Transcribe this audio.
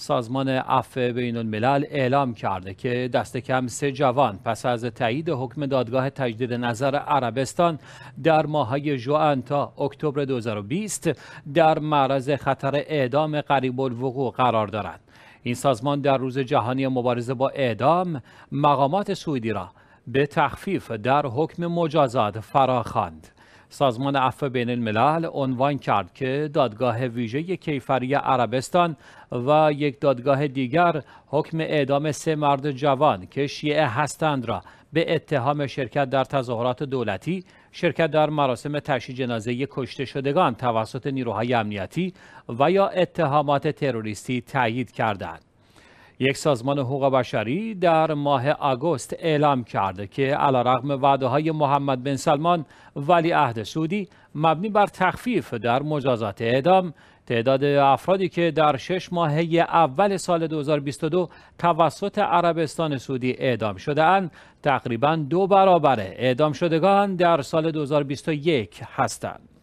سازمان عفو بین الملل اعلام کرده که دست کم سه جوان پس از تایید حکم دادگاه تجدید نظر عربستان در ماهای جوان تا اکتبر 2020 در معرض خطر اعدام قریب الوقوع قرار دارند. این سازمان در روز جهانی مبارزه با اعدام مقامات سعودی را به تخفیف در حکم مجازات فراخواند. سازمان عفو بین الملل عنوان کرد که دادگاه ویژه کیفری عربستان و یک دادگاه دیگر حکم اعدام سه مرد جوان که شیعه هستند را به اتهام شرکت در تظاهرات دولتی، شرکت در مراسم تشییع جنازه کشته شدگان توسط نیروهای امنیتی و یا اتهامات تروریستی تایید کردند. یک سازمان حقوق بشری در ماه آگوست اعلام کرده که علیرغم وعده های محمد بن سلمان ولی عهد سعودی مبنی بر تخفیف در مجازات اعدام تعداد افرادی که در شش ماهه اول سال 2022 توسط عربستان سعودی اعدام شده اند تقریبا دو برابر اعدام شدگان در سال 2021 هستند.